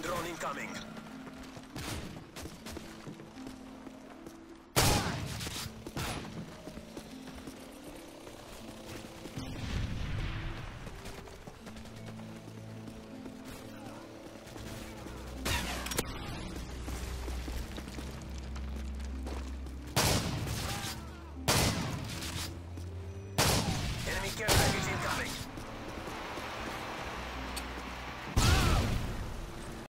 Recon drone incoming. Enemy care package incoming.